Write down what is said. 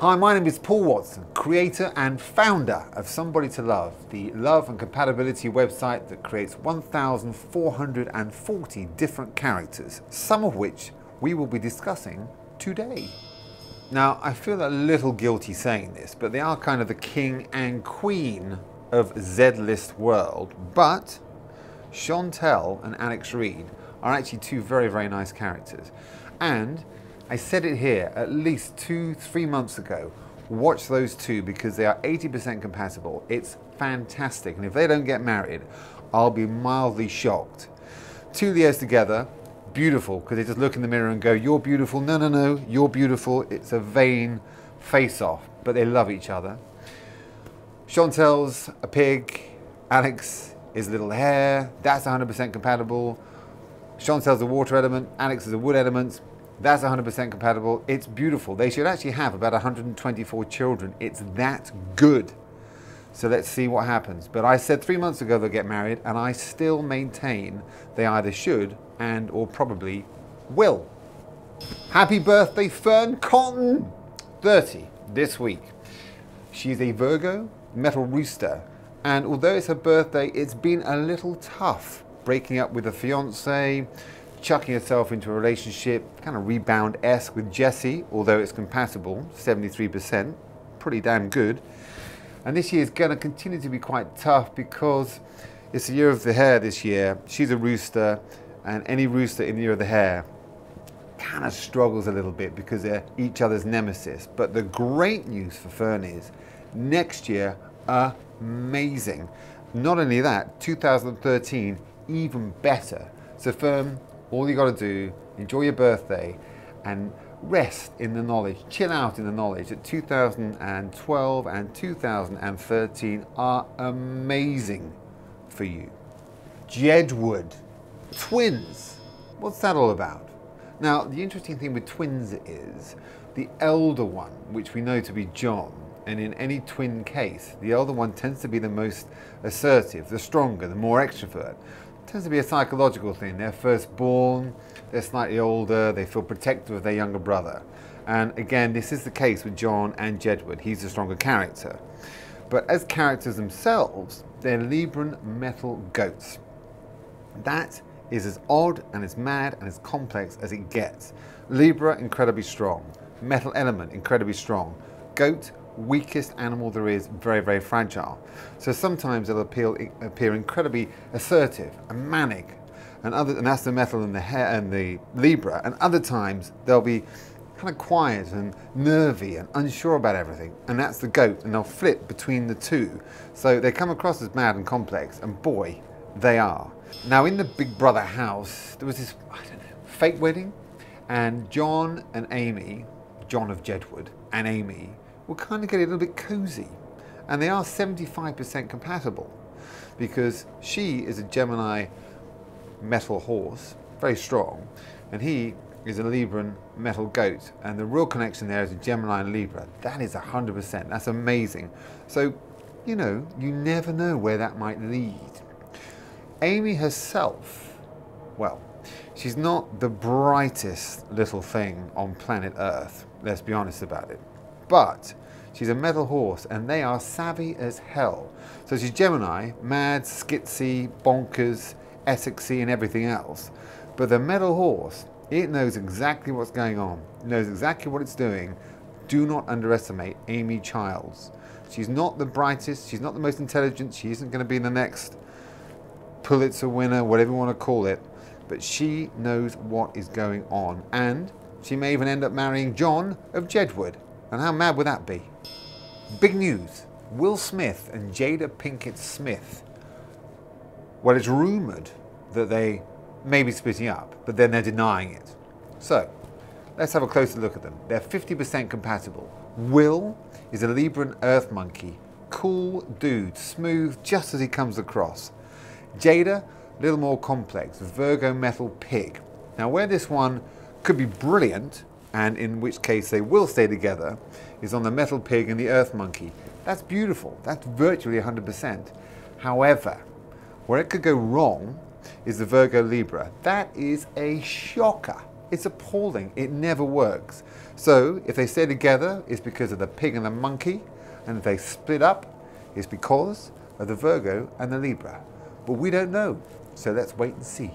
Hi, my name is Paul Watson, creator and founder of Somebody to Love, the love and compatibility website that creates 1,440 different characters, some of which we will be discussing today. Now, I feel a little guilty saying this, but they are kind of the king and queen of Z-list world, but Chantelle and Alex Reid are actually two very, very nice characters. And I said it here at least two, three months ago. Watch those two because they are 80% compatible. It's fantastic. And if they don't get married, I'll be mildly shocked. Two Leos together, beautiful because they just look in the mirror and go, You're beautiful. No, no, no, you're beautiful. It's a vain face off, but they love each other. Chantelle's a pig, Alex is little hare, that's 100% compatible. Chantelle's a water element, Alex is a wood element, that's 100% compatible. It's beautiful. They should actually have about 124 children. It's that good. So let's see what happens. But I said three months ago they'll get married, and I still maintain they either should and or probably will. Happy birthday, Fearne Cotton! 30 this week. She's a Virgo, metal rooster, and although it's her birthday, it's been a little tough breaking up with a fiance, chucking herself into a relationship, kind of rebound-esque with Jesse, although it's compatible, 73%, pretty damn good. And this year is going to continue to be quite tough because it's the year of the hare this year. She's a rooster, and any rooster in the year of the hare kind of struggles a little bit because they're each other's nemesis. But the great news for Fearne is next year, amazing. Not only that, 2013, even better. So Fearne, all you got to do, enjoy your birthday and rest in the knowledge, chill out in the knowledge that 2012 and 2013 are amazing for you. Jedward, twins. What's that all about? Now, the interesting thing with twins is the elder one, which we know to be John, and in any twin case, the elder one tends to be the most assertive, the stronger, the more extrovert tends to be a psychological thing. They're first born, they're slightly older, they feel protective of their younger brother. And again, this is the case with John and Jedward. He's the stronger character. But as characters themselves, they're Libran metal goats. That is as odd and as mad and as complex as it gets. Libra, incredibly strong. Metal element, incredibly strong. Goat, weakest animal there is, very, very fragile. So sometimes they'll appeal, appear incredibly assertive and manic, and, other, and that's the metal and the hare and the Libra, and other times they'll be kind of quiet and nervy and unsure about everything, and that's the goat, and they'll flip between the two. So they come across as mad and complex, and boy, they are. Now in the Big Brother house, there was this, I don't know, fake wedding, and John and Amy, John of Jedward, and Amy will kind of get a little bit cozy. And they are 75% compatible because she is a Gemini metal horse, very strong, and he is a Libran metal goat. And the real connection there is a Gemini and Libra. That is 100%. That's amazing. So, you know, you never know where that might lead. Amy herself, well, she's not the brightest little thing on planet Earth, let's be honest about it. But She's a metal horse, and they are savvy as hell. So she's Gemini, mad, skitsy, bonkers, Essexy, and everything else. But the metal horse, it knows exactly what's going on, knows exactly what it's doing. Do not underestimate Amy Childs. She's not the brightest, she's not the most intelligent, she isn't going to be the next Pulitzer winner, whatever you want to call it, but she knows what is going on. And she may even end up marrying John of Jedward. And how mad would that be? Big news. Will Smith and Jada Pinkett Smith. Well, it's rumoured that they may be splitting up, but then they're denying it. So, let's have a closer look at them. They're 50% compatible. Will is a Libran earth monkey. Cool dude, smooth just as he comes across. Jada, a little more complex, Virgo metal pig. Now where this one could be brilliant and in which case they will stay together, is on the metal pig and the earth monkey. That's beautiful. That's virtually 100%. However, where it could go wrong is the Virgo Libra. That is a shocker. It's appalling. It never works. So if they stay together, it's because of the pig and the monkey. And if they split up, it's because of the Virgo and the Libra. But we don't know. So let's wait and see.